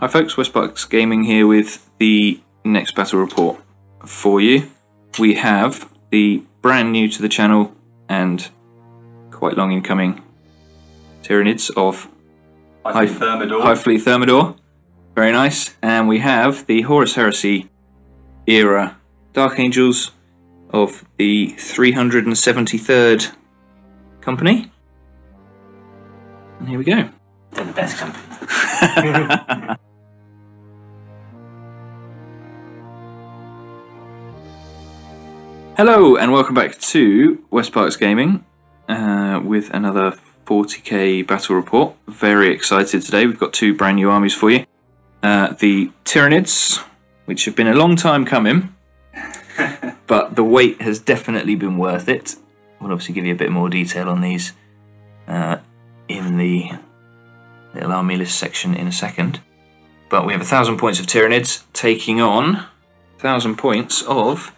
Hi folks, West Berks Gaming here with the next battle report for you. We have the brand new to the channel and quite long incoming Tyranids of Hive Thermidor. Hive Fleet Thermidor. Very nice. And we have the Horus Heresy era Dark Angels of the 373rd Company. And here we go. They're the best company. Hello and welcome back to West Berks Gaming uh, with another 40k battle report. Very excited today. We've got two brand new armies for you. Uh, the Tyranids, which have been a long time coming, but the wait has definitely been worth it. We'll obviously give you a bit more detail on these uh, in the little army list section in a second. But we have a thousand points of Tyranids taking on a thousand points of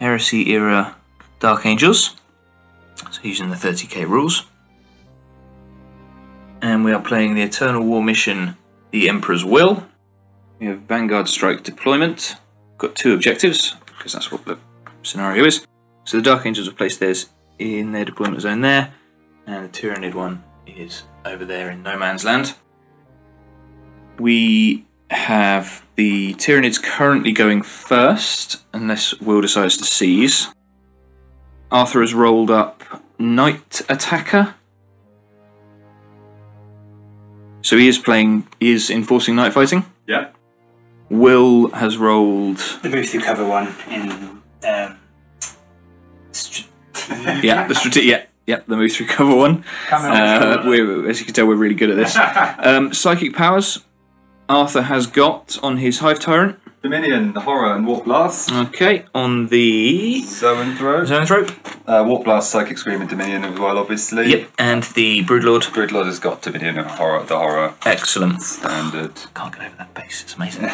Heresy era Dark Angels. So using the 30k rules. And we are playing the Eternal War mission, The Emperor's Will. We have Vanguard Strike deployment. Got two objectives, because that's what the scenario is. So the Dark Angels have placed theirs in their deployment zone there, and the Tyranid one is over there in no man's land. We have the Tyranids currently going first, unless Will decides to seize. Arthur has rolled up Night Attacker. So he is playing, he is enforcing night fighting. Yeah. Will has rolled, The move through cover one in um, str- yeah, the strate- yeah, yeah, the move through cover one. Uh, we're, as you can tell, we're really good at this. Um, psychic powers. Arthur has got on his Hive Tyrant. Dominion, the Horror, and Warp Blast. Okay, on the Zoanthrope. Zoanthrope. Uh, Warp Blast, Psychic Scream, and Dominion as well, obviously. Yep, and the Broodlord. Gridlord has got Dominion and Horror, the Horror Excellent. standard. Can't get over that base. It's amazing.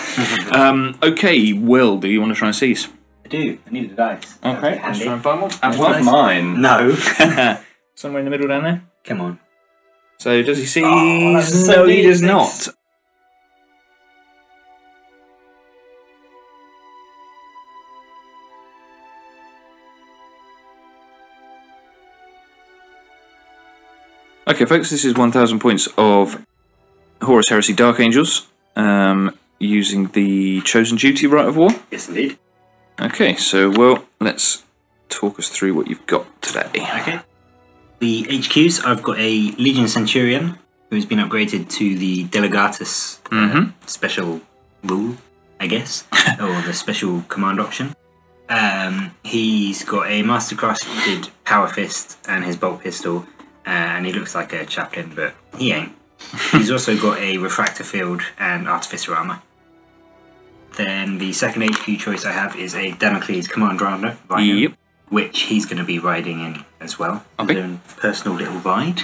um, okay, Will, do you want to try and seize? I do. I need a dice. Okay, let's Handy. try and find one. That's one of mine. No. Somewhere in the middle down there. Come on. So does he seize? Oh, that's so no, he does not. Okay, folks, this is 1,000 points of Horus Heresy Dark Angels um, using the Chosen Duty Rite of War. Yes, indeed. Okay, so, well, let's talk us through what you've got today. Okay. The HQs, I've got a Legion Centurion who's been upgraded to the Delegatus uh, Mhm. special rule, I guess, or the special command option. Um, he's got a mastercrafted power fist and his bolt pistol, uh, and he looks like a chaplain, but he ain't. he's also got a refractor field and artificer armor. Then the second HQ choice I have is a Damocles command Rhino, Rhino Yep. which he's going to be riding in as well. Okay. His own personal little ride.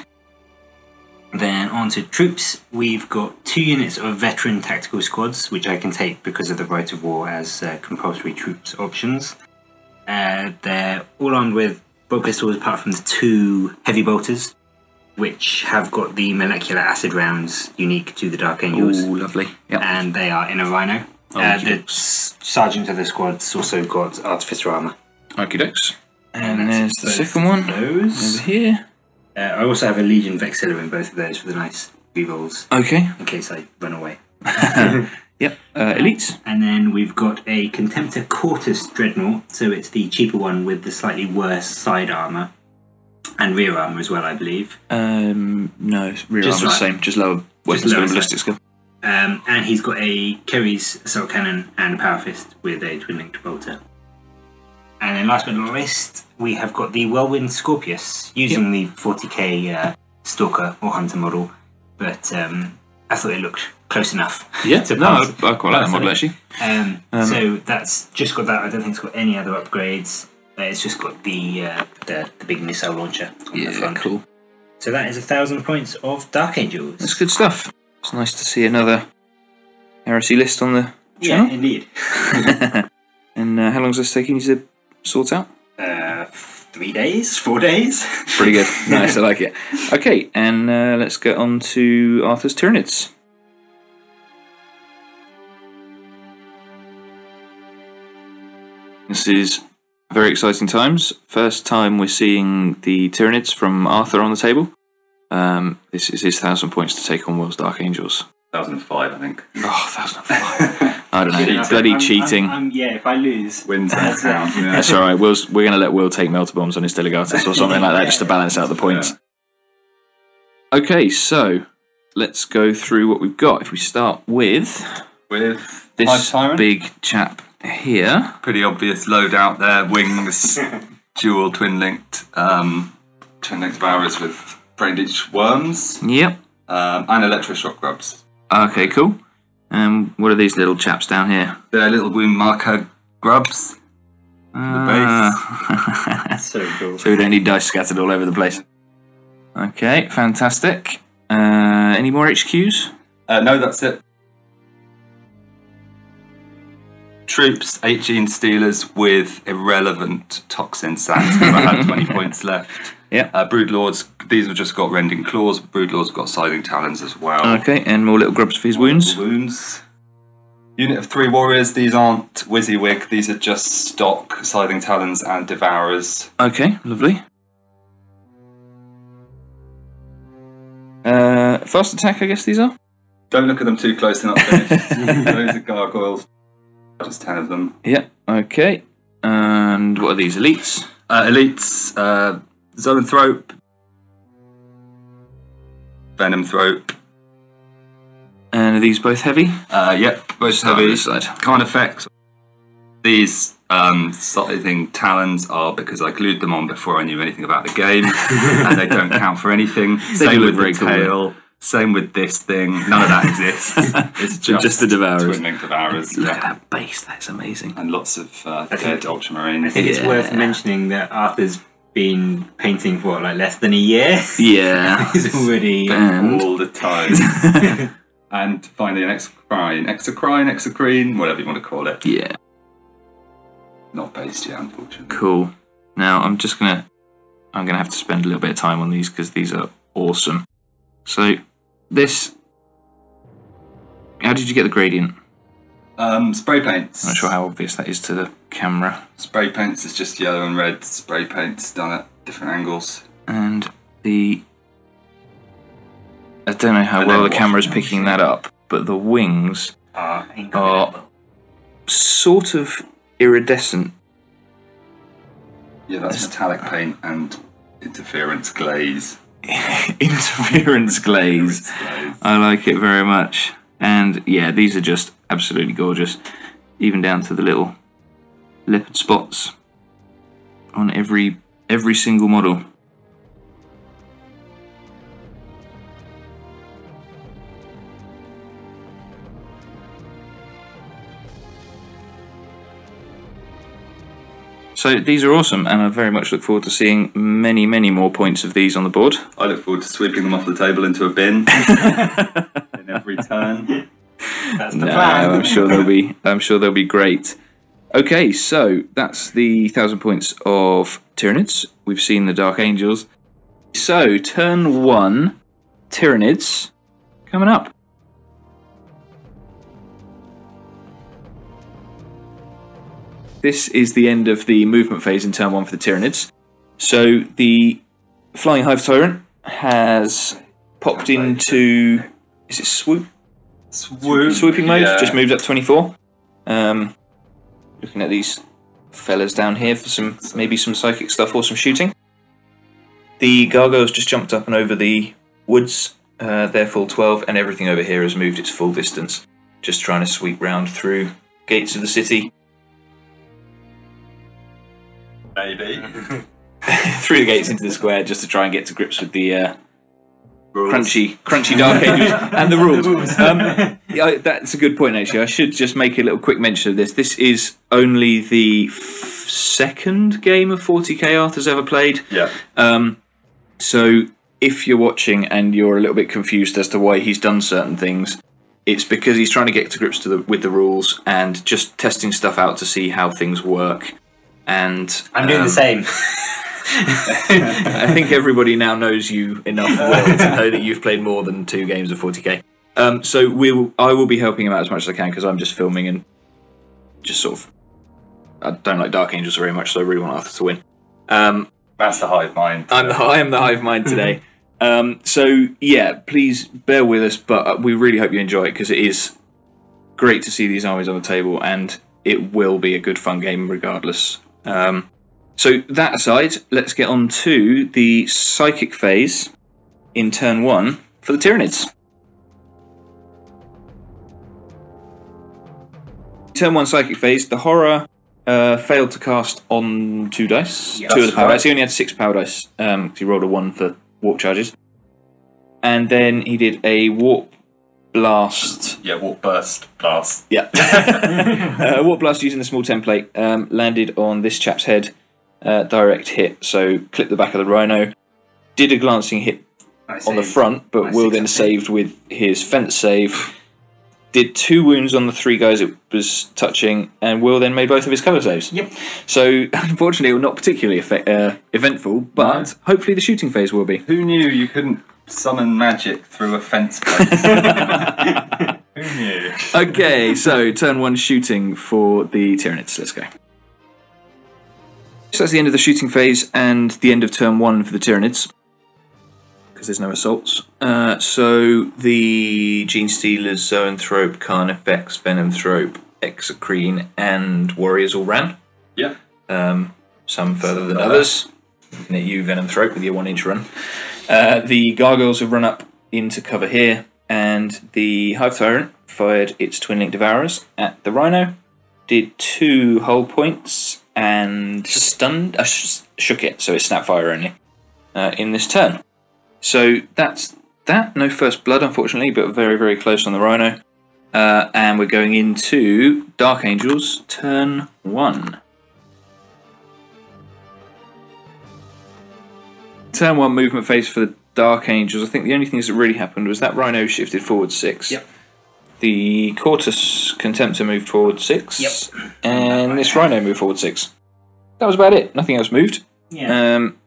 Then on to troops, we've got two units of veteran tactical squads, which I can take because of the rite of war as uh, compulsory troops options. Uh, they're all armed with bolt pistols, apart from the two heavy bolters, which have got the molecular acid rounds unique to the Dark Angels, Ooh, lovely. Yep. and they are in a rhino. Oh, uh, the s- sergeant of the squad's also got artificer armor. Okie dokes. And that's there's the second one Those. over here. Uh, I also have a Legion Vexilla in both of those for the nice rerolls Okay. in case I run away. Yep. Uh, elites. And then we've got a Contemptor Cortus Dreadnought, so it's the cheaper one with the slightly worse side armor and rear armor as well, I believe. Um, no, rear Just armor the right. same, just lower weapon skill lower and ballistic skill. Um, and he's got a Kheres assault cannon and a power fist with a twin linked bolter. And then last but not least, we have got the Whirlwind Scorpius using the 40k uh, Stalker or Hunter model, but um, I thought it looked close enough. Yeah, to no, I, I quite like that model actually. Um, Um, so that's just got that. I don't think it's got any other upgrades. Uh, it's just got the, uh, the the big missile launcher on the front. cool. So that is a thousand points of Dark Angels. That's good stuff. It's nice to see another heresy list on the channel. yeah, indeed. and uh, how long is this taking you to sort out? three days, four days. Pretty good. Nice, I like it. Okay, and uh, let's get on to Arthur's Tyranids. This is very exciting times. First time we're seeing the Tyranids from Arthur on the table. Um, this is his thousand points to take on World's Dark Angels. 1005, I think. Oh, 1005. I don't know. Cheating. Bloody I'm- cheating. I'm- I'm- yeah, if I lose, Wins hands down. Yeah. That's all right. Will's, we're going to let Will take Melter Bombs on his Delegatus or something like that just to balance out the points. Okay, so let's go through what we've got. If we start with With this big chap here. Pretty obvious loadout there. Wings, dual twin linked, um, twin linked barrows with brainleech worms, Yep. um, and electroshock grubs. Okay, cool. Um, what are these little chaps down here? They're little wound marker grubs. Ah. so cool. so we don't need dice scattered all over the place. Okay, fantastic. Uh, any more HQs? Uh, no, that's it. Troops, 18 Stealers with irrelevant toxin sacks because I had 20 points left. Yeah. Uh, Broodlords, these have just got rending claws. Broodlords have got scything talons as well. Okay, and more little grubs for his wounds. Wounds. Unit of three warriors. These aren't WYSIWYG. These are just stock scything talons and devourers. Okay, lovely. Uh, fast attack, I guess these are. Don't look at them too close; they're not finished. Those are gargoyles. Just ten of them. Yeah. Okay. And what are these elites? Uh, elites, uh, Zoanthrope, Venom Thrope. And are these both heavy? Uh, yep, both Start heavy. this side. Can't affect. These um, scything talons are because I glued them on before I knew anything about the game, and they don't count for anything. do Same look with very the cool, tail. Same with this thing. None of that exists. It's just, Just the devourers. Twin link devourers. Look Yeah. at that base. That's amazing. And lots of uh, I dead ultramarines. I think it's Yeah. worth mentioning that Arthur's been painting for like less than a year. Yeah. He's already. And all the time. and finally, an exocrine, exocrine, exocrine, whatever you want to call it. yeah. Not based yet, unfortunately. Cool. Now I'm just gonna I'm gonna have to spend a little bit of time on these because these are awesome. So this how did you get the gradient? Um, spray paints. I'm not sure how obvious that is to the camera. Spray paints is just yellow and red spray paints done at different angles. And the I don't know how well the camera's washing picking that up, but the wings are are sort of iridescent. Yeah, that's metallic paint and. Interference glaze. Interference glaze. I like it very much. And yeah, these are just absolutely gorgeous. Even down to the little leopard spots on every every single model. So these are awesome, and I very much look forward to seeing many, many more points of these on the board. I look forward to sweeping them off the table into a bin in every turn. That's the No, plan. I'm sure they'll be. I'm sure they'll be great. Okay, so that's the thousand points of Tyranids. We've seen the Dark Angels. So turn one, Tyranids, coming up. This is the end of the movement phase in turn one for the Tyranids. So the Flying Hive Tyrant has popped into. Is it swoop? Swoop. swooping mode Yeah. just moved up 24 um looking at these fellas down here for some maybe some psychic stuff or some shooting the gargoyles just jumped up and over the woods uh, they're full 12 and everything over here has moved its full distance just trying to sweep round through gates of the city Maybe. through the gates into the square just to try and get to grips with the uh, crunchy, crunchy Dark Angels and the rules. Um, yeah, that's a good point, actually. I should just make a little quick mention of this. This is only the f- second game of 40k Arthur's ever played. Yeah. Um, so if you're watching and you're a little bit confused as to why he's done certain things, it's because he's trying to get to grips to the, with the rules and just testing stuff out to see how things work. And I'm doing um, the same. I think everybody now knows you enough well to know that you've played more than two games of 40k. Um, so we will, I will be helping him out as much as I can because I'm just filming and just sort of I don't like Dark Angels very much, so I really want Arthur to win. Um, That's the hive mind. I'm the, I am the hive mind today. Um, so yeah, please bear with us, but we really hope you enjoy it because it is great to see these armies on the table, and it will be a good fun game regardless. Um, so that aside, let's get on to the psychic phase in turn one for the Tyranids. Turn one psychic phase. The horror uh, failed to cast on two dice, two of the power right. dice. He only had six power dice. Um, 'cause he rolled a one for warp charges, and then he did a warp blast. Yeah, walk burst blast. Yeah, uh, warp blast using the small template um, landed on this chap's head, uh, direct hit. So clipped the back of the rhino. Did a glancing hit on the front, but I Will then saved with his fence save. Did two wounds on the three guys it was touching, and Will then made both of his cover saves. Yep. So unfortunately, not particularly effect, uh, eventful, but hopefully the shooting phase will be. Who knew you couldn't summon magic through a fence? Who knew? Okay, so turn one shooting for the Tyranids. Let's go. So that's the end of the shooting phase and the end of turn one for the Tyranids. Because there's no assaults. Uh, so the Gene Stealers, Zoanthrope, Carnifex, Venomthrope, Exocrine, and Warriors all ran. Yeah. Um, some further than others. Looking at you, Venomthrope, with your one inch run. Uh, the Gargoyles have run up into cover here, and the Hive Tyrant fired its Twin Link Devourers at the Rhino, did two hull points, and stunned, uh, sh- shook it, so it's Snapfire only, uh, in this turn. So that's that. No first blood, unfortunately, but very, very close on the Rhino. Uh, and we're going into Dark Angels, turn one. Turn one movement phase for the Dark Angels. I think the only things that really happened was that Rhino shifted forward six. Yep. The Cortus Contemptor moved forward six. Yep. And this Rhino moved forward six. That was about it. Nothing else moved. Yeah. Um,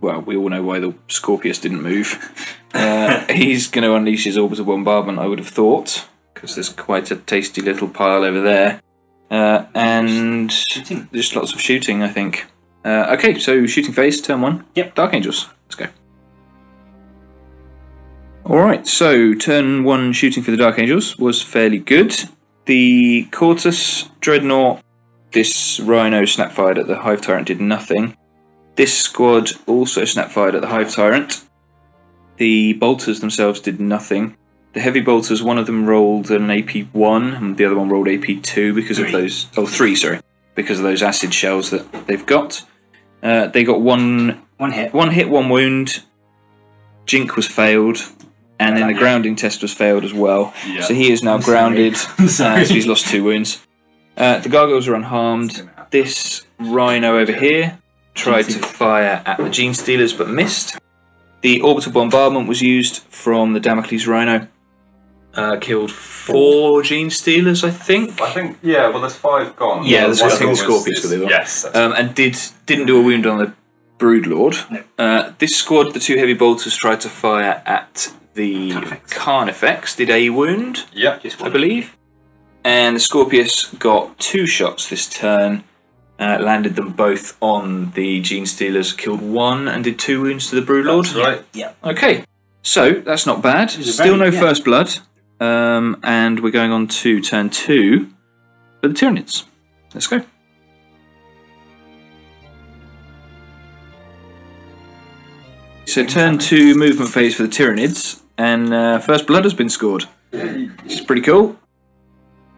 well, we all know why the Scorpius didn't move. Uh, he's going to unleash his orbital bombardment, I would have thought, because there's quite a tasty little pile over there. Uh, and Shooting. just lots of shooting, I think. Uh, okay, so shooting phase, turn one. Yep. Dark Angels. Let's go. Alright, so turn one shooting for the Dark Angels was fairly good. The Cortus Dreadnought, this Rhino snapfired at the Hive Tyrant did nothing. This squad also snapfired at the Hive Tyrant. The bolters themselves did nothing. The heavy bolters, one of them rolled an AP1 and the other one rolled AP2 because of those. Oh, three, sorry. Because of those acid shells that they've got. Uh, they got one One hit. one hit, one wound. Jink was failed, and then the Yeah. grounding test was failed as well. Yeah. So he is now I'm grounded. I'm uh, so he's lost two wounds. Uh, the gargoyles are unharmed. This rhino over here tried to fire at the gene stealers but missed. The orbital bombardment was used from the Damocles rhino. Uh, killed four gene stealers, I think. I think yeah. Well, there's five gone. Yeah, there's- One I of think the was- got the other. Yes. um, and did didn't do a wound on the Broodlord. No. Uh, this squad, the two heavy bolters, tried to fire at the Carnifex. Carnifex. Did a wound, yeah. Just I believe. And the Scorpius got two shots this turn. Uh, landed them both on the Gene Stealers, killed one, and did two wounds to the Broodlord. That's right. Yeah. Okay, so that's not bad. Still very- no yeah. first blood. Um, and we're going on to turn two for the Tyranids. Let's go. So turn two movement phase for the Tyranids, and uh, first blood has been scored. Which is pretty cool.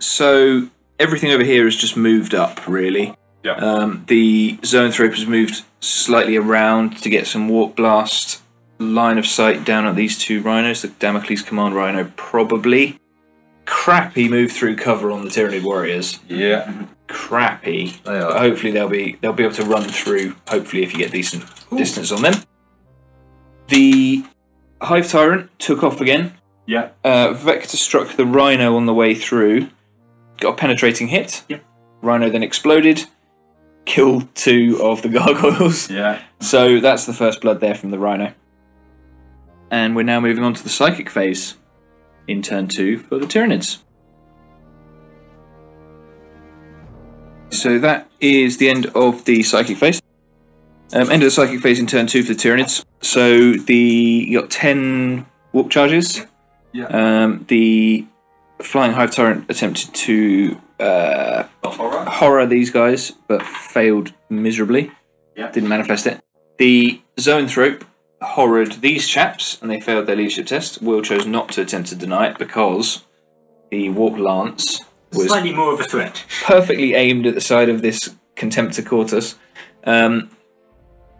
So everything over here has just moved up, really. Yeah. Um, the Zoanthrope has moved slightly around to get some warp blast line of sight down at these two rhinos. The Damocles Command Rhino probably. Crappy move through cover on the Tyranid Warriors. Yeah. Crappy. They are. hopefully they'll be they'll be able to run through. Hopefully, if you get decent distance on them. The Hive Tyrant took off again. Yeah. Uh, Vector struck the Rhino on the way through. Got a penetrating hit. Yep. Rhino then exploded. Killed two of the gargoyles. Yeah. So that's the first blood there from the Rhino. And we're now moving on to the psychic phase in turn two for the Tyranids. so that is the end of the psychic phase. Um, end of the psychic phase in turn two for the Tyranids. So the you got ten warp charges. Yeah. Um, the flying hive tyrant attempted to uh, Horror. horror these guys, but failed miserably. Yeah. Didn't manifest it. The zoanthrope horrored these chaps, and they failed their leadership test. Will chose not to attempt to deny it because the warp lance was Slightly more of a threat. perfectly aimed at the side of this Contemptor Cortus. Um,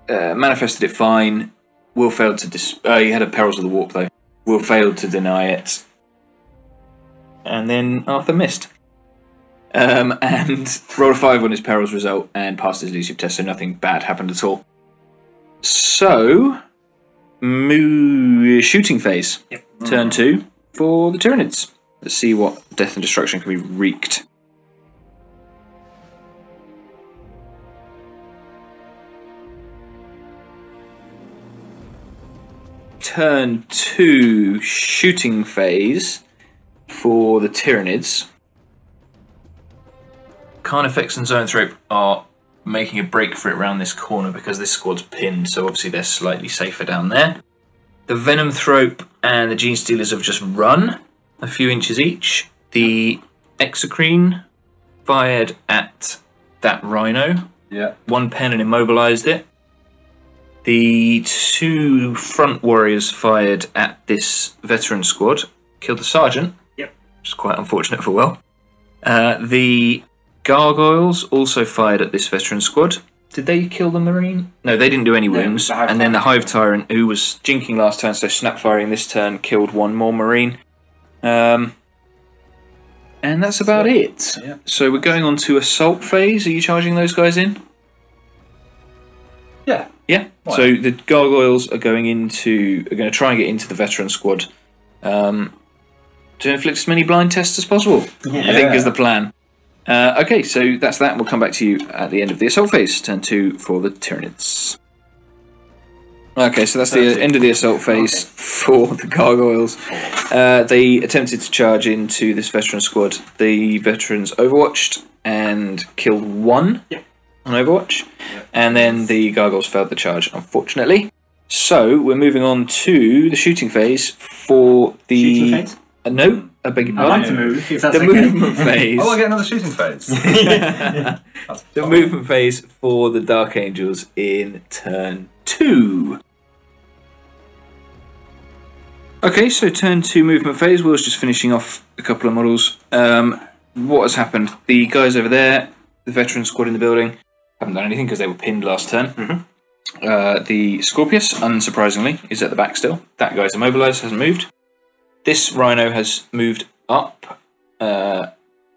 uh, manifested it fine. Will failed to. Dis- uh, he had a perils of the warp though. Will failed to deny it. And then Arthur missed. Um, and rolled a five on his perils result and passed his leadership test, so nothing bad happened at all. So, moo- shooting phase. Yep. Turn two for the Tyranids. Let's see what death and destruction can be wreaked. Turn two shooting phase for the Tyranids. Carnifex and Zoanthrope are making a break for it around this corner because this squad's pinned, so obviously they're slightly safer down there. The Venomthrope and the Gene Stealers have just run a few inches each. The Exocrine fired at that Rhino, Yeah. one pen and immobilized it. The two front warriors fired at this veteran squad, killed the sergeant. Yep. Which is quite unfortunate for Will. Uh, the gargoyles also fired at this veteran squad. Did they kill the marine? No, they didn't do any wounds. the and then the hive tyrant, who was jinking last turn, so snap firing this turn, killed one more marine. Um, and that's about it. Yeah. So we're going on to assault phase. Are you charging those guys in? Yeah. Yeah. Why So the gargoyles are going into are going to try and get into the veteran squad um, to inflict as many blind tests as possible. I think is the plan. Uh, okay, so that's that. We'll come back to you at the end of the assault phase. Turn two for the Tyranids. Okay, so that's the end of the assault phase for the gargoyles. Uh, they attempted to charge into this veteran squad. The veterans overwatched and killed one Yep. On Overwatch, and then the gargoyles failed the charge, unfortunately. So we're moving on to the shooting phase for the Shooting phase? Uh, no, I beg your I'd like to move, The okay. movement phase. Oh, I get another shooting phase. the movement phase for the Dark Angels in turn two. Okay, so turn two movement phase. Will's just finishing off a couple of models. Um, what has happened? The guys over there, the veteran squad in the building, haven't done anything because they were pinned last turn. Uh, the Scorpius, unsurprisingly, is at the back still. That guy's immobilized, hasn't moved. This Rhino has moved up. Uh,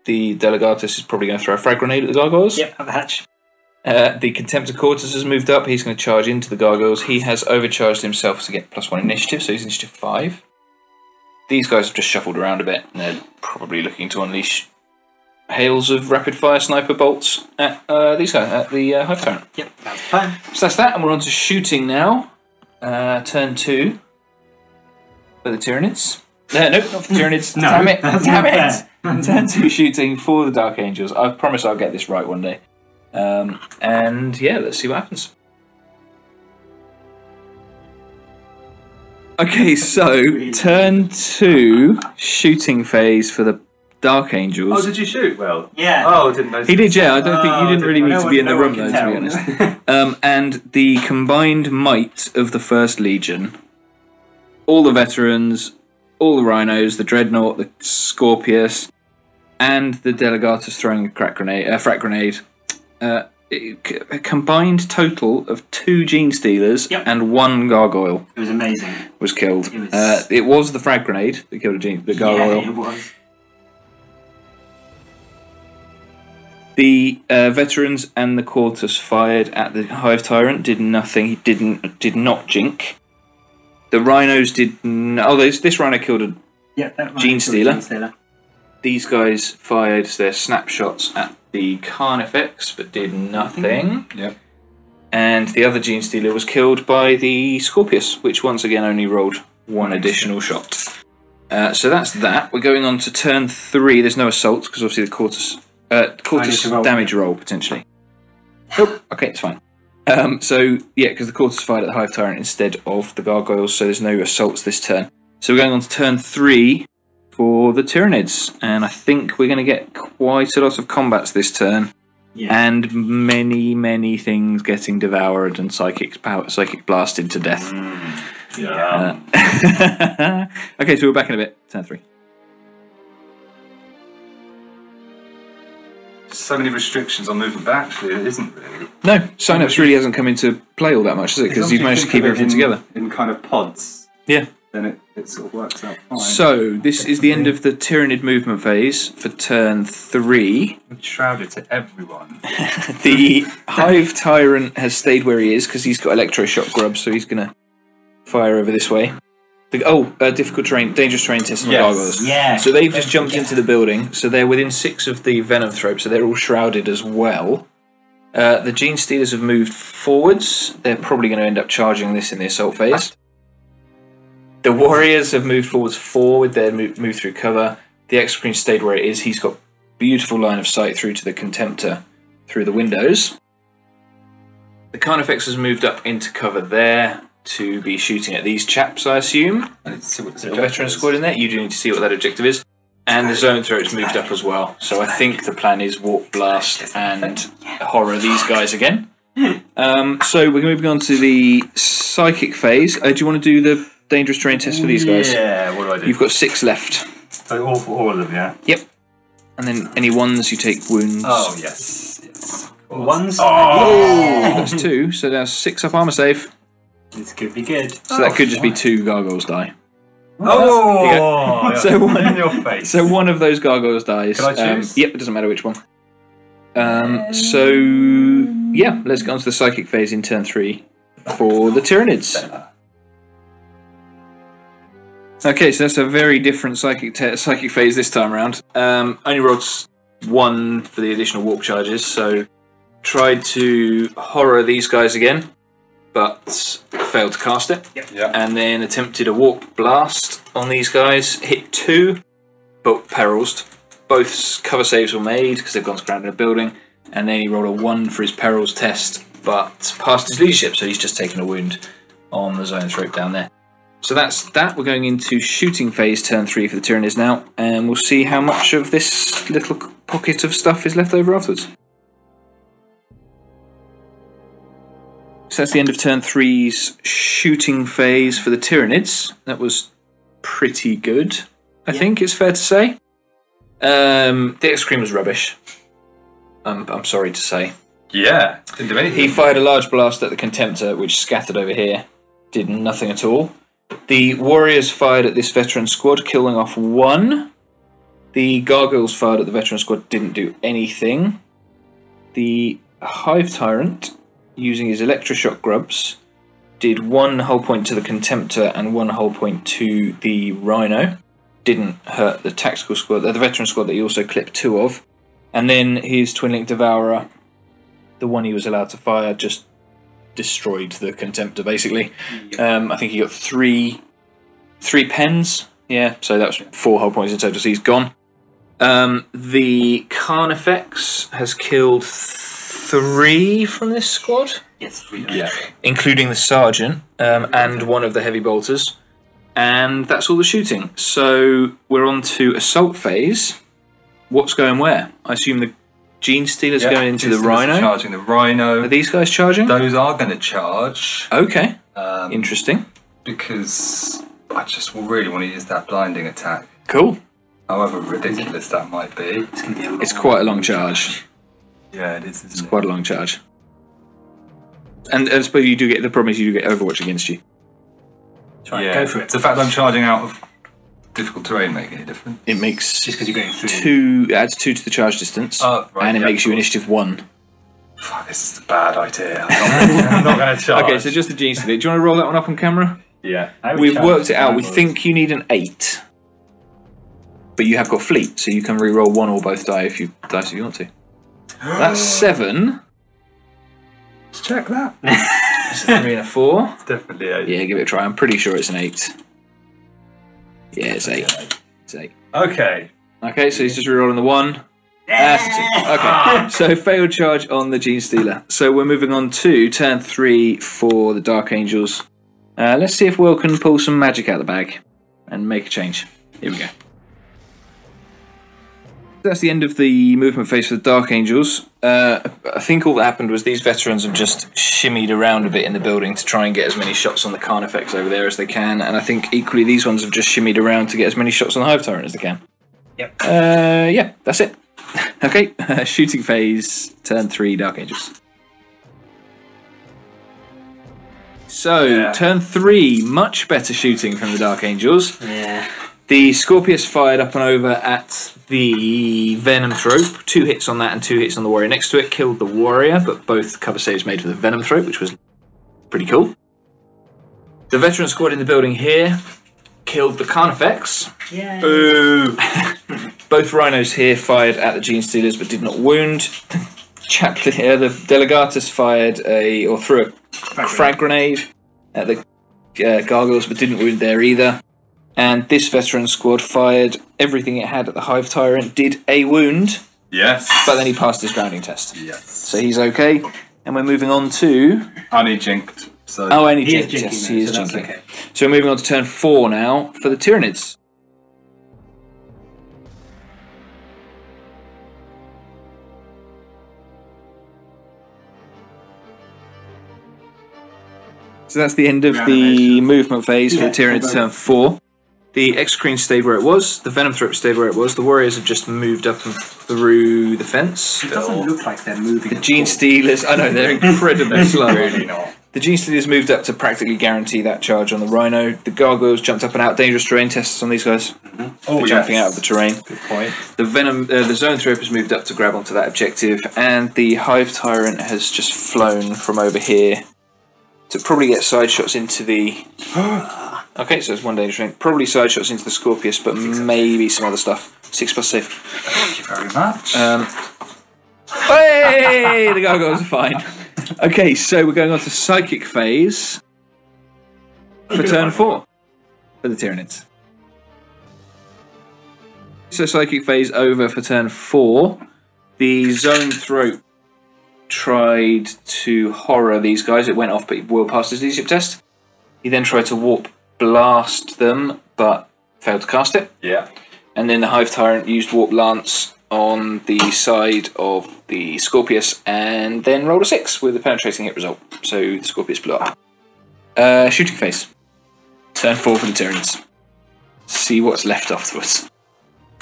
the Delegatus is probably going to throw a frag grenade at the gargoyles. Yep, at the hatch. Uh, the Contemptor Cortus has moved up. He's going to charge into the gargoyles. He has overcharged himself to get plus one initiative, so he's initiative five. These guys have just shuffled around a bit, and they're probably looking to unleash hails of rapid fire sniper bolts at uh, these guys, at the uh, Hive Tyrant. Yep, that's the plan. So that's that, and we're on to shooting now. Uh, turn two for the Tyranids. No, nope, not for the Tyranids. No, Damn it! that's Damn it! turn two shooting for the Dark Angels. I promise I'll get this right one day. Um, and yeah, let's see what happens. Okay, so turn two shooting phase for the Dark Angels. oh, did you shoot? Well. Yeah. Oh, I didn't know. He did, yeah. I don't think you Oh, didn't really need no to be one- in the no room though, can to be honest. Um, and the combined might of the First Legion, all the veterans, all the rhinos, the dreadnought, the Scorpius, and the Delegatus throwing a crack grenade, a frat grenade, uh, it- c- a combined total of two Gene Stealers Yep. and one Gargoyle It was amazing. was killed. It was- Uh, it was the frag grenade that killed a Gene, the Gargoyle. Yeah, it was. The uh, veterans and the Cortus fired at the Hive Tyrant. Did nothing. He didn't. Did not jink. The rhinos did. N- oh, this this rhino killed a. Yeah, that Gene was Stealer. Gene Stealer. These guys fired their snapshots at the Carnifex, but did nothing. Yep. And the other Gene Stealer was killed by the Scorpius, which once again only rolled one additional shot. Uh, so that's that. We're going on to turn three. There's no assaults because obviously the Cortus Uh, I Cortus need to roll. damage roll potentially. Nope. Okay, it's fine. Um, so yeah, because the Cortus fired at the Hive Tyrant instead of the Gargoyles, so there's no assaults this turn. So we're going on to turn three for the Tyranids, and I think we're going to get quite a lot of combats this turn, Yeah. and many, many things getting devoured and psychic power, psychic blasted to death. Yeah. Uh, okay, so we're back in a bit. Turn three. So many restrictions on movement, but actually it isn't really. No, Synapse really hasn't come into play all that much, has it? Because you've managed to keep everything together. in kind of pods. Yeah. Then it, it sort of works out fine. So this is the end of the Tyranid movement phase for turn three. shrouded to everyone. The Hive Tyrant has stayed where he is because he's got electroshock grub, so he's gonna fire over this way. The, oh, uh, difficult terrain, dangerous terrain test on the Yes. gargoyles. Yeah. So they've just jumped into the building, so they're within six of the venom thrope, so they're all shrouded as well. Uh, the Gene Stealers have moved forwards. They're probably going to end up charging this in the assault phase. The Warriors have moved forwards forward. They're moved, moved through cover. The Exocrine stayed where it is. He's got beautiful line of sight through to the Contemptor through the windows. The Carnifex has moved up into cover there to be shooting at these chaps, I assume I need to see what the little veteran squad in there. You do need to see what that objective is. And the Zoanthrope's moved up as well. So I think the plan is warp blast and horror these guys again. Um, so we're moving on to the psychic phase. Uh, do you want to do the dangerous terrain test for these guys? Yeah, what do I do? You've got six left. so all, for all of them, yeah? Yep. And then any ones you take wounds. Oh, yes. yes. One's Oh! That's two. So that's six up armor save. This could be good. So that could just be two gargoyles die. Oh! Yeah. So So one- in your face. So one of those gargoyles dies. Can I Um, yep, it doesn't matter which one. Um, so yeah, let's go on to the psychic phase in turn three for the Tyranids. Okay, so that's a very different psychic te- psychic phase this time around. Um, only rolled one for the additional warp charges, so tried to horror these guys again, but failed to cast it Yeah. and then attempted a warp blast on these guys. Hit two, but perils. Both cover saves were made because they've gone to ground in a building, and then he rolled a one for his perils test, but passed his leadership, so he's just taken a wound on the Zoanthrope down there. So that's that. We're going into shooting phase turn three for the Tyranids now, and we'll see how much of this little pocket of stuff is left over afterwards. So that's the end of turn three's shooting phase for the Tyranids. That was pretty good, I Yeah. think it's fair to say. Um, the Exocrine was rubbish. I'm, I'm sorry to say. Yeah. Didn't do anything. He fired a large blast at the Contemptor, which scattered over here. Did nothing at all. The Warriors fired at this veteran squad, killing off one. The Gargoyles fired at the veteran squad, didn't do anything. The Hive Tyrant, using his electroshock grubs, did one hull point to the Contemptor and one hull point to the Rhino. Didn't hurt the tactical squad, the veteran squad that he also clipped two of. And then his Twin Link Devourer, the one he was allowed to fire, just destroyed the Contemptor basically. Um, I think he got three, three pens. Yeah, so that was four hull points in total. So he's gone. Um, the Carnifex has killed three from this squad, Yes. Yeah. including the sergeant um, and one of the heavy bolters. And that's all the shooting. So we're on to assault phase. What's going where? I assume the Gene Stealer's Yeah, going into the Rhino. Charging the Rhino. Are these guys charging? Those are going to charge. Okay, Um, interesting. because I just really want to use that blinding attack. Cool. However ridiculous that might be. It's quite a long charge. Yeah, it is, isn't it? Quite a long charge. And I suppose you do get the problem is you do get Overwatch against you. Try yeah. go for it. The fact that I'm charging out of difficult terrain make any difference? It makes Just because you're going through. two adds two to the charge distance, Oh, right, and it yeah, makes you initiative one. Fuck, this is a bad idea. I'm not, not going to charge. Okay, so just the Gene Stealer. Do you want to roll that one up on camera? yeah. We've worked it out. We think you need an eight, but you have got fleet, so you can re-roll one or both die if you dice if you want to. That's seven. Let's check that. It's a three and a four. It's definitely eight. Yeah, give it a try. I'm pretty sure it's an eight. Yeah, it's eight. It's eight. Okay. Okay, so he's just re-rolling the one. That's two. Okay. So failed charge on the Gene Stealer. So we're moving on to turn three for the Dark Angels. Uh, let's see if Will can pull some magic out of the bag and make a change. Here we go. That's the end of the movement phase for the Dark Angels. Uh, I think all that happened was these veterans have just shimmied around a bit in the building to try and get as many shots on the Carnifex over there as they can, and I think equally these ones have just shimmied around to get as many shots on the Hive Tyrant as they can. Yep. Uh, yeah, that's it. okay, shooting phase, turn three, Dark Angels. So, Yeah. turn three, much better shooting from the Dark Angels. Yeah. The Scorpius fired up and over at the Venom Thrope. Two hits on that and two hits on the warrior next to it. Killed the warrior, but both cover saves made for the Venom Thrope, which was pretty cool. The veteran squad in the building here killed the Carnifex. Yeah. Boo! Both rhinos here fired at the Gene Stealers but did not wound. Chaplain, uh, the Delegatus fired a or threw a frag grenade at the uh, gargoyles but didn't wound there either. And this veteran squad fired everything it had at the Hive Tyrant, did a wound, Yes. but then he passed his grounding test. yes. So he's okay. And we're moving on to. Honey jinked. So Oh, and he, He is jinked. jinking Yes, though, he is so jinking. okay. So we're moving on to turn four now for the Tyranids. So that's the end of the movement phase for Yeah, the Tyranids turn four. The Exocrine stayed where it was, the Venom Thrope stayed where it was, the Warriors have just moved up and through the fence. It doesn't look like they're moving. The Gene Stealers, I know, they're incredibly slow. really not. The Gene Stealers moved up to practically guarantee that charge on the Rhino. The Gargoyles jumped up and out. Dangerous terrain tests on these guys. Oh, for jumping out of the terrain. Good point. The Venom, uh, the Zoanthrope has moved up to grab onto that objective, and the Hive Tyrant has just flown from over here to probably get side shots into the. okay, so it's one dangerous terrain. Probably side shots into the Scorpius, but maybe some other stuff. Six plus safe. Thank you very much. Um, hey, the gargoyles are fine. Okay, so we're going on to psychic phase for turn four for the Tyranids. So psychic phase over for turn four. The Zoanthrope tried to horror these guys. It went off, but he will pass his leadership test. He then tried to warp blast them, but failed to cast it. yeah. And then the Hive Tyrant used Warp Lance on the side of the Scorpius and then rolled a 6 with a penetrating hit result. So the Scorpius blew up. Uh, shooting phase. Turn 4 for the Tyrants. See what's left afterwards.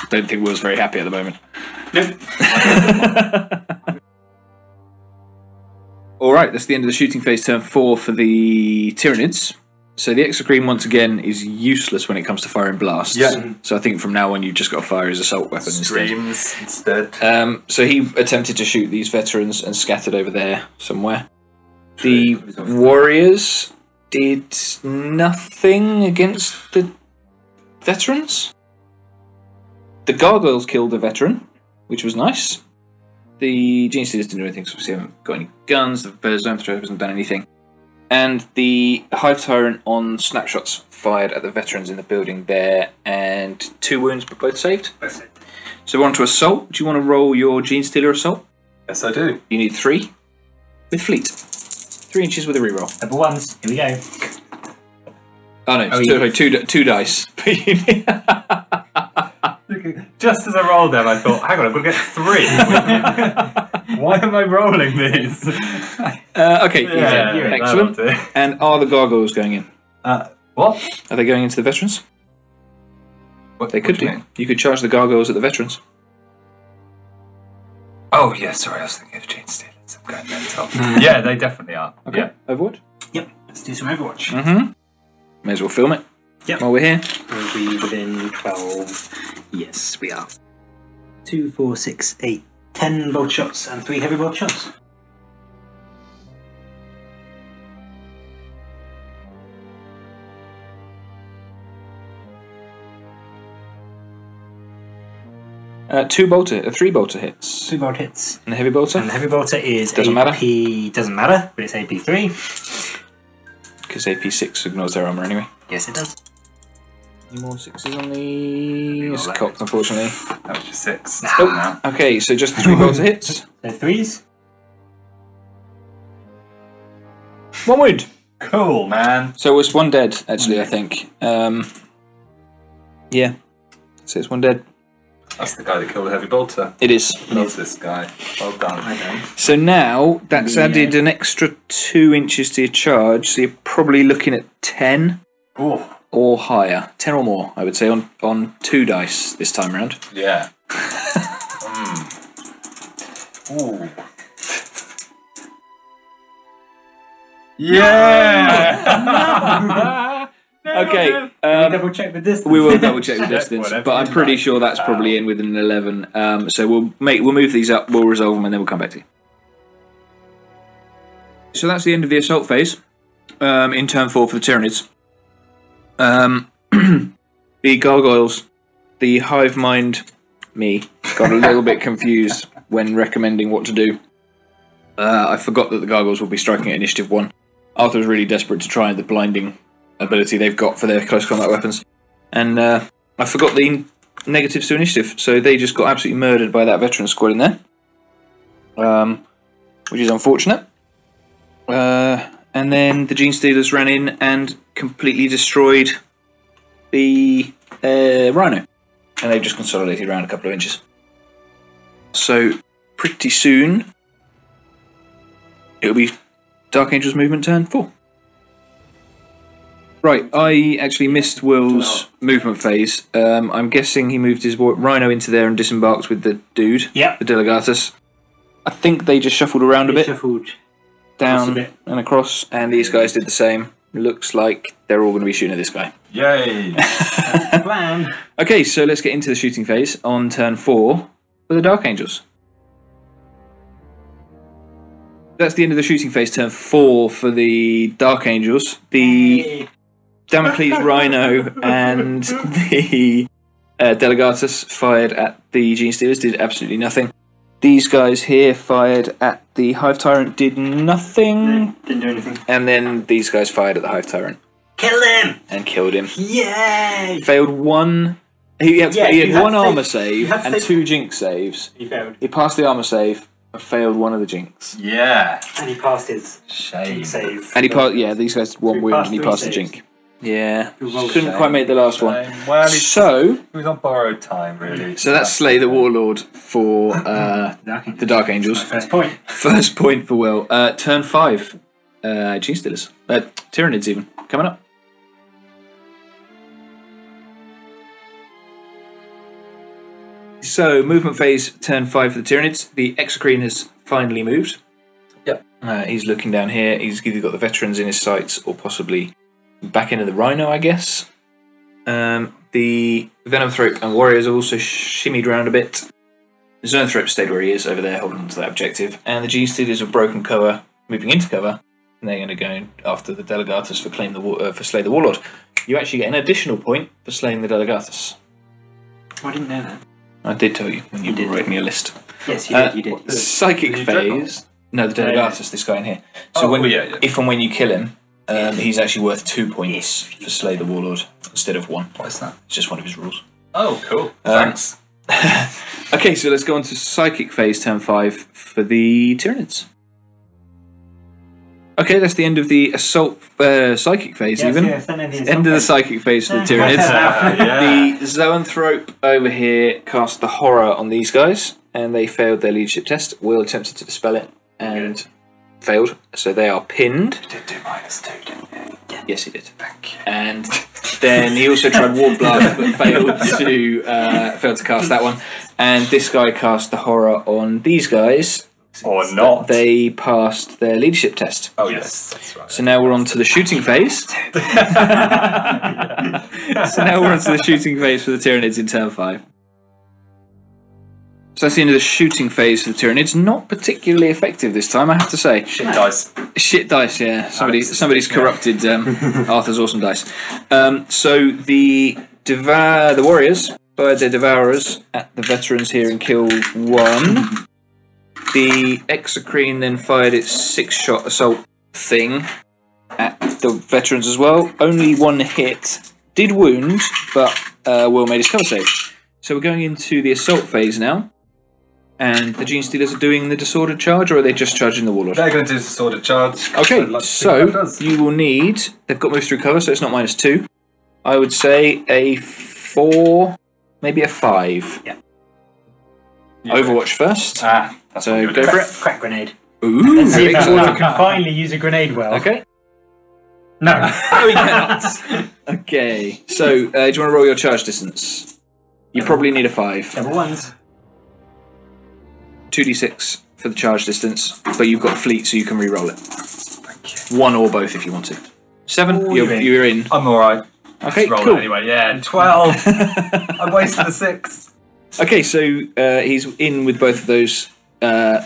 Don't think Will's very happy at the moment. Nope. Alright, that's the end of the shooting phase, turn 4 for the Tyranids. So the Exocrine once again is useless when it comes to firing blasts. Yeah. So I think from now on you've just got to fire his assault weapon instead. Streams instead. Um, so he attempted to shoot these veterans and scattered over there somewhere. The warriors did nothing against the veterans. The gargoyles killed a veteran, which was nice. The gene didn't do anything, so obviously haven't got any guns. The zone hasn't done anything. And the hive tyrant on snapshots fired at the veterans in the building there, and two wounds, but both saved. That's it. So we're on to assault. Do you want to roll your gene stealer assault? Yes, I do. You need three with fleet. Three inches with a reroll. Number ones. Here we go. Oh no, Oh, two, yeah. two, two dice. Just as I rolled them, I thought, hang on, I've got to get three. Why am I rolling these? uh, okay, easy. yeah, excellent. And are the gargoyles going in? Uh, what? Are they going into the veterans? What They could what do do. you? You could charge the gargoyles at the veterans. Oh, yeah, sorry, I was thinking of Gene Stealers. I'm going mental. yeah, they definitely are. Okay, Yeah. Overwatch. Yep. Let's do some Overwatch. Mm-hmm. May as well film it. Yep. While we're here. We'll be within 12. Yes, we are. Two, four, six, eight, ten bolt shots and three heavy bolt shots. Uh, two bolter, uh, three bolter hits. Two bolt hits. And the heavy bolter And the heavy bolter is Doesn't AP, matter? Doesn't matter, but it's AP3. because AP six ignores their armor anyway. Yes, it does. Any more sixes on the. It's Eleven. cocked, unfortunately. That was just six. Oh. Now. Okay, so just three rolls of hits. So threes. One wound. Cool, man. So it's one dead, actually, I think. Um, yeah. So it's one dead. That's the guy that killed the heavy bolter. It is. Love this guy. Well done. I. So now that's Yeah. added an extra two inches to your charge, so you're probably looking at 10 Oh, or higher. 10 or more, I would say, on, on two dice this time around. yeah. mm. Ooh. Yeah. Okay, um, we double check the distance? we will double check the distance, but I'm pretty sure that's probably in within an 11. Um, so we'll make we'll move these up, we'll resolve them, and then we'll come back to you. So that's the end of the assault phase um, in turn four for the Tyranids. Um, the gargoyles, the hive mind, me, got a little bit confused when recommending what to do. Uh, I forgot that the gargoyles will be striking at initiative one. Arthur was really desperate to try the blinding ability they've got for their close combat weapons, and uh, I forgot the negatives to initiative, so they just got absolutely murdered by that veteran squad in there, um, which is unfortunate. Uh, and then the Gene Stealers ran in and completely destroyed the uh, Rhino, and they've just consolidated around a couple of inches. So pretty soon, it'll be Dark Angel's movement turn four. Right, I actually missed Will's movement phase. Um, I'm guessing he moved his Rhino into there and disembarked with the dude, Yep. the Delegatus. I think they just shuffled around a bit Shuffled. down a bit. and across, and these guys did the same. Looks like they're all going to be shooting at this guy. Yay. Plan. Okay, so let's get into the shooting phase on turn four for the Dark Angels. That's the end of the shooting phase, turn four for the Dark Angels. The Damocles Rhino and the uh, Delegatus fired at the Gene Stealers, did absolutely nothing. These guys here fired at the Hive Tyrant, did nothing. Didn't do anything. And then these guys fired at the Hive Tyrant Kill him! and killed him. Yay! Failed one. He had, Yeah, he had had one to armor save you had to and say- two jink saves. He failed. He passed the armor save and failed one of the jink. yeah. And he passed his Shame. save. And he passed, yeah, these guys did one So wound and he three passed the saves. Yeah, couldn't quite make the last one. Well, So, he was on borrowed time, really. so that's Slay the Warlord for uh, the Dark Angels. First point. First point for Will. Uh, turn five, uh, Gene Stealers. Uh, Tyranids even, coming up. So, movement phase, turn five for the Tyranids. The Exocrine has finally moved. Yep. Uh, he's looking down here. He's either got the veterans in his sights or possibly back into the Rhino, I guess. Um, the Venomthrope and Warriors also shimmied around a bit. Zoanthrope stayed where he is over there, holding on to that objective. And the G Stealers have broken cover, moving into cover, and they're going to go after the Delegatus for claim the wa- uh, for slay the Warlord. You actually get an additional point for slaying the Delegatus. Oh, I didn't know that. I did tell you when you, You were writing your list. Yes, you Uh, did. You did. Psychic the phase. No, the. Delegatus, this guy in here. So Oh, when yeah, yeah. if and when you kill him, um, he's actually worth two points for slay the Warlord instead of one. What's that? It's just one of his rules. Oh, cool. Um, Thanks. Okay, so let's go on to Psychic Phase Turn 5 for the Tyranids. Okay, that's the end of the Assault uh, Psychic Phase, Yes, even. yes, and then the End of the assault Psychic Phase for the Yeah. Tyranids. yeah. The Zoanthrope over here cast the Horror on these guys, and they failed their leadership test. Will attempted to dispel it and failed, so they are pinned. did do minus two, didn't you? Yes, he did. Thank you. and then he also tried Warp Blast but failed to uh, failed to cast that one. And this guy cast the horror on these guys. Or not. They passed their leadership test. oh, yes. That's right. So now we're on to the shooting phase. So now we're on to the shooting phase for the Tyranids in turn five. So that's the end of the shooting phase for the Tyranids. Not particularly effective this time, I have to say. Shit dice. Shit dice, yeah. Somebody, Alex somebody's corrupted um, Arthur's awesome dice. Um, so the devour, the warriors fired their devourers at the veterans here and killed one. The exocrine then fired its six-shot assault thing at the veterans as well. Only one hit, did wound, but uh, Will made his cover save. So we're going into the assault phase now. And the Gene Stealers are doing the disordered charge, or are they just charging the Warlord? They're going to do the disordered charge. Okay, like to see what that so you will need. They've got move through cover, so it's not minus two. I would say a four, maybe a five. Yeah. Overwatch first. Ah, that's So go for it. Crack grenade. Ooh, Let's see if big that sword. one can finally use a grenade well. Okay. No. No, he cannot. okay. So, uh, do you want to roll your charge distance? You probably need a five. Double ones. Two d six for the charge distance, but you've got fleet, so you can re-roll it. Thank you. One or both if you want to. Seven. You're, you're in. I'm alright. Okay. Roll Cool. it anyway. Yeah, 12. I wasted the 6. Okay, so uh, he's in with both of those uh,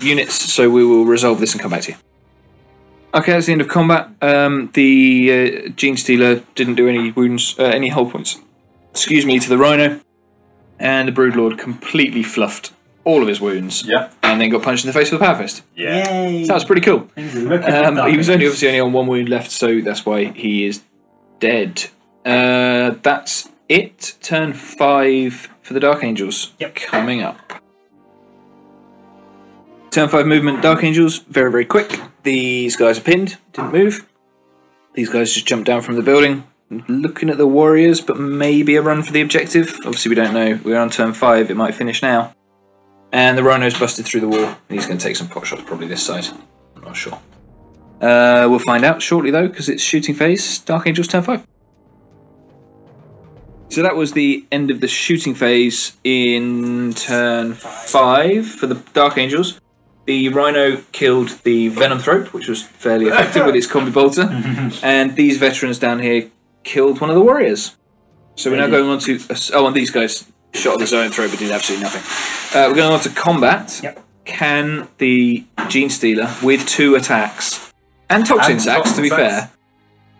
units, so we will resolve this and come back to you. Okay, that's the end of combat. Um, the uh, Gene Stealer didn't do any wounds, uh, any hull points. Excuse me to the Rhino, and the Broodlord completely fluffed all of his wounds, Yeah. and then got punched in the face with a power fist. Yay. So that was pretty cool. Things are looking Um, he was only obviously only on one wound left, so that's why he is dead. Uh, that's it. Turn five for the Dark Angels. Yep. Coming up. Turn five movement. Dark Angels very very quick. These guys are pinned. Didn't move. These guys just jumped down from the building. Looking at the warriors, but maybe a run for the objective. Obviously, we don't know. We're on turn five. It might finish now. And the Rhino's busted through the wall. He's going to take some pot shots, probably this side. I'm not sure. Uh, we'll find out shortly though, because it's shooting phase. Dark Angels turn five. So that was the end of the shooting phase in turn five for the Dark Angels. The Rhino killed the Venomthrope, which was fairly effective with its combi bolter, and these veterans down here killed one of the warriors. So we're now going on to oh, and these guys shot the Zoanthrope but did absolutely nothing. Uh, we're going on to combat. Yep. Can the Gene Stealer with two attacks and toxin sacks, to be toxin fair,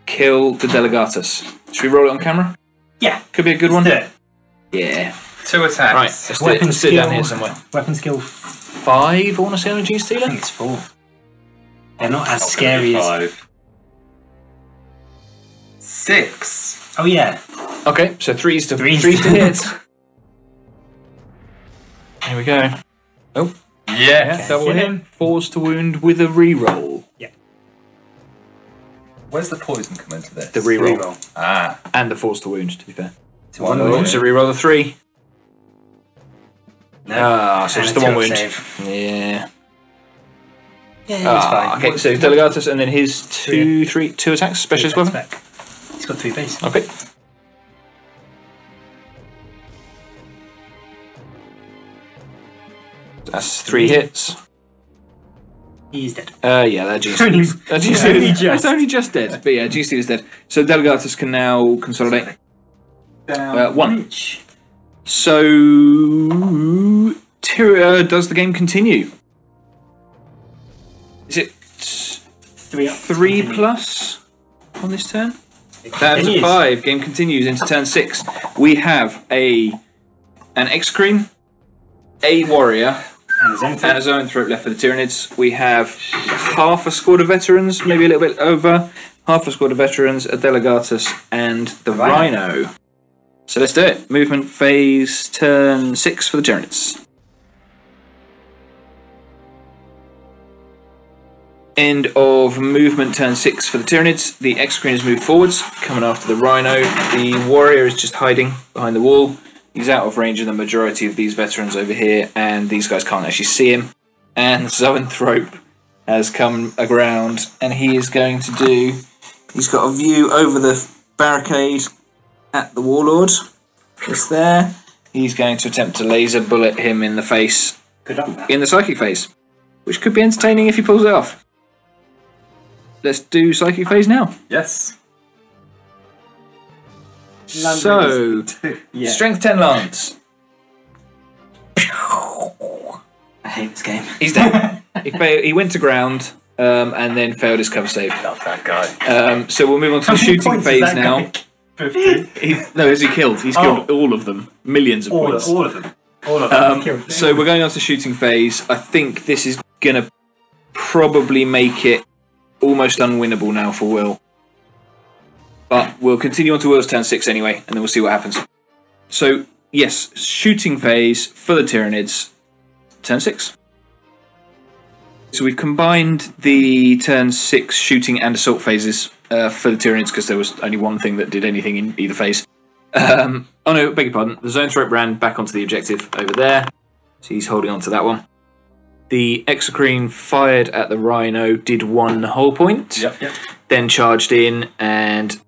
kill the Delegatus? Should we roll it on camera? Yeah. Could be a good one. Do it. Yeah. Two attacks. Right. Let's do it. Weapon Let's do it down skill. here somewhere. Weapon skill. Five. I want to say on a Gene Stealer? I think it's four. They're not as Not scary as. five. Six. Oh yeah. Okay. So threes to Threes threes to- to hit. Here we go. Oh. Yeah. Yeah. Double Hit hit. him. Fours to wound with a reroll. Yeah. Where's the poison come into this? The reroll. Reroll. Ah. And the fours to wound. To be fair. To One one wound. wound. So reroll the three. No. Ah, so And just the one wound. save. Yeah. Yeah, it's Ah, fine. okay, so Delegatus and then his two, three, two attacks, specialist weapon. Back. He's got three base. Okay. That's three hits. He's dead. Uh, yeah, that G Only- That G only just. That's only just dead. But yeah, GC is dead. So Delegatus can now consolidate. Down. Uh, one. Which? So, Tyria, does the game continue? Is it Three up. three plus on this turn? That's a five. Game continues into turn six. We have a an Exocrine, a warrior, And his own and threat. a throat left for the Tyranids. We have half a squad of veterans, maybe a little bit over. Half a squad of veterans, a Delegatus, and the Rhino. Rhino. So let's do it. Movement phase, turn six for the Tyranids. End of movement, turn six for the Tyranids. The Exocrine has moved forwards, coming after the Rhino. The Warrior is just hiding behind the wall. He's out of range of the majority of these veterans over here, and these guys can't actually see him. And Zoanthrope has come around, and he is going to do. He's got a view over the barricade at the Warlord. Just there. He's going to attempt to laser bullet him in the face Good up there. in the psychic phase, which could be entertaining if he pulls it off. Let's do psychic phase now. Yes. So, Yeah. strength 10 lance. I hate this game. He's dead. he, failed, he went to ground um, and then failed his cover save. Love that guy. Um, so we'll move on to the How many shooting phase now. He, no, is he killed? He's killed all of them. Millions of All, points. all of them. All of them. Um, Killed. so we're going on to shooting phase. I think this is going to probably make it almost unwinnable now for Will. But we'll continue on to Will's turn six anyway, and then we'll see what happens. So, yes, shooting phase for the Tyranids, turn six. So we've combined the turn six shooting and assault phases uh, for the Tyranids because there was only one thing that did anything in either phase. Um, oh no, beg your pardon. The Zoanthrope ran back onto the objective over there, so he's holding on to that one. The Exocrine fired at the Rhino, did one whole point, Yep. Yep. then charged in and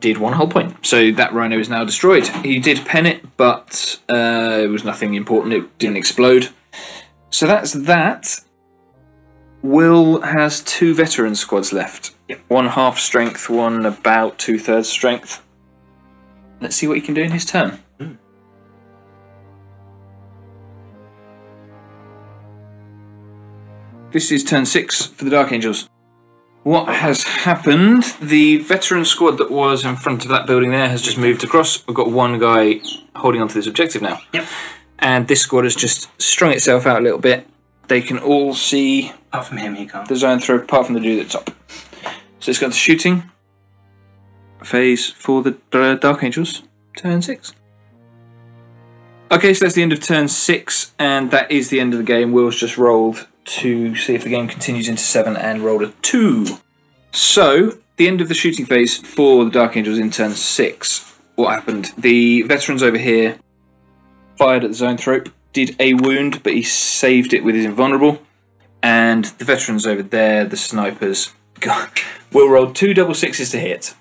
did one whole point. So that Rhino is now destroyed. He did pen it, but uh, it was nothing important. It didn't explode. So that's that. Will has two veteran squads left. One half strength, one about two thirds strength. Let's see what he can do in his turn. This is turn six for the Dark Angels. What has happened? The veteran squad that was in front of that building there has just moved across. We've got one guy holding onto this objective now. Yep. And this squad has just strung itself out a little bit. They can all see Apart from him, he can't. the Zoanthrope apart from the dude at the top. So it's got the shooting phase for the uh, Dark Angels. Turn six. Okay, so that's the end of turn six, and that is the end of the game. Will's just rolled to see if the game continues into seven and rolled a two. So, the end of the shooting phase for the Dark Angels in turn six. What happened? The veterans over here fired at the zone did a wound, but he saved it with his invulnerable and the veterans over there, the snipers, will roll two double sixes to hit,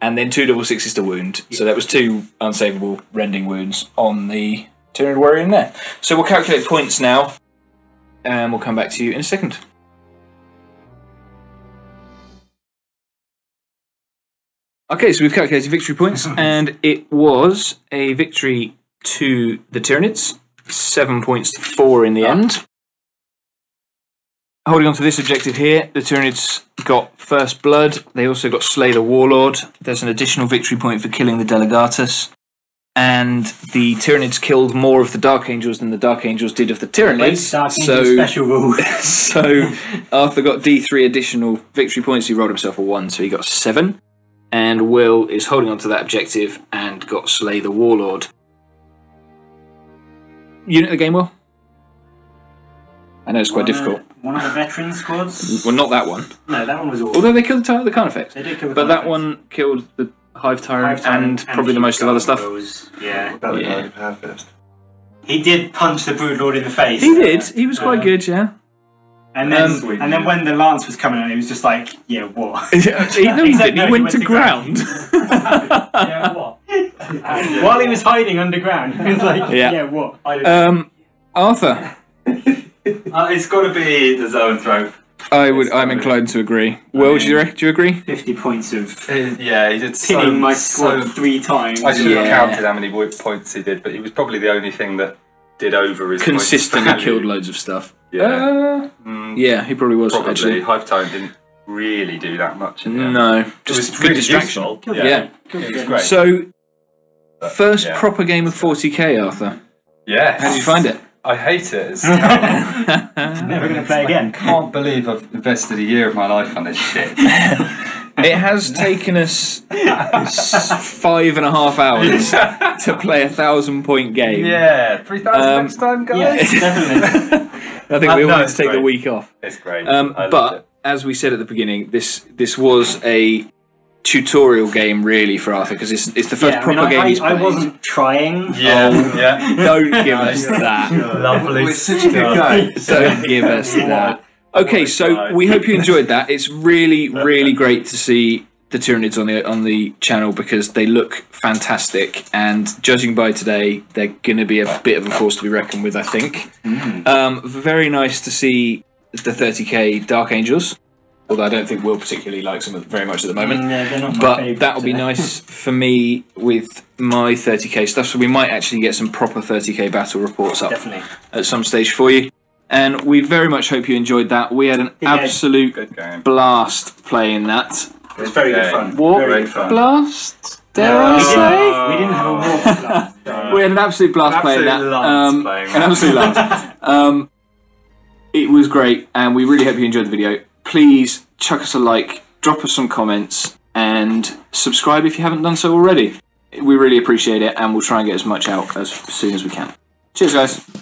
and then two double sixes to wound. So that was two unsavable rending wounds on the Tyranid warrior in there. So we'll calculate points now, and we'll come back to you in a second. Okay, so we've calculated victory points, and it was a victory to the Tyranids, seven points to four in the end. Holding on to this objective here, the Tyranids got First Blood. They also got Slay the Warlord. There's an additional victory point for killing the Delegatus. And the Tyranids killed more of the Dark Angels than the Dark Angels did of the Tyranids. Dark so, special rule. so Arthur got D3 additional victory points. He rolled himself a 1, so he got 7. And Will is holding on to that objective and got Slay the Warlord. Unit of the game, Will? I know it's quite One of- difficult. One of the veteran squads. Well, not that one. No, that one was all. Although they killed the, the Carnifex. They did kill the But that one killed the Hive Tyrant, Hive Tyrant and probably the most of other stuff. Rose, Yeah. That was Yeah. yeah. He did punch the Broodlord in the face. He did. He was quite Uh, good, yeah. And then, Um, and then when the lance was coming out, he was just like, "Yeah, what? he, no, he He didn't. no, He he went went to to ground. yeah, what?" While he was hiding underground, he was like, Yeah. "Yeah, what?" um, Arthur, Uh, it's got to be the Zoanthrope. I would. I'm inclined to agree. Will, do you, rec- do you agree? Fifty points of Yeah, he did so, pinning my so squad three times. I should have Yeah. counted how many wo- points he did, but he was probably the only thing that did over his points Consistently value. killed loads of stuff. Yeah. Uh, Mm, yeah, he probably was probably. actually. Hive Tyrant didn't really do that much. In the end. No, it just was good really distraction. useful. Yeah. Yeah, it was great. So, But, first yeah. proper game of 40k, Arthur. yeah, How did you find it? I hate it. It's terrible. Never going to play I again. can't believe I've invested a year of my life on this shit. It has taken us five and a half hours to play a thousand point game. yeah, three thousand Um, next time, guys. Yes, definitely. I think Uh, we all no, need it's to take the great. week off. It's great. Um, I loved but it. as we said at the beginning, this this was a tutorial game really for Arthur because it's, it's the first Yeah, I mean, proper game I, he's I, I wasn't trying. yeah, Oh. yeah. Don't give us that. Lovely. We're such a good guy. Don't give us that. Okay, so we hope you enjoyed that. It's really, really great to see the Tyranids on the on the channel because they look fantastic, and judging by today, they're going to be a bit of a force to be reckoned with. I think. Um, very nice to see the 30k Dark Angels, although I don't think Will particularly likes them very much at the moment. Mm, yeah, they're not my But that will be nice for me with my 30k stuff. So we might actually get some proper 30k battle reports up Definitely. at some stage for you. And we very much hope you enjoyed that. We had an Yeah. absolute blast playing that. It was very good fun. What Very fun. blast? Dare I we, say? didn't, we didn't have a walk blast. We had an absolute blast playing that. Absolute lance Um, playing an absolute lance. Um, it was great, and we really hope you enjoyed the video. Please chuck us a like, drop us some comments, and subscribe if you haven't done so already. We really appreciate it, and we'll try and get as much out as soon as we can. Cheers, guys.